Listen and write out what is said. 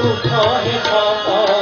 সুখে থাকা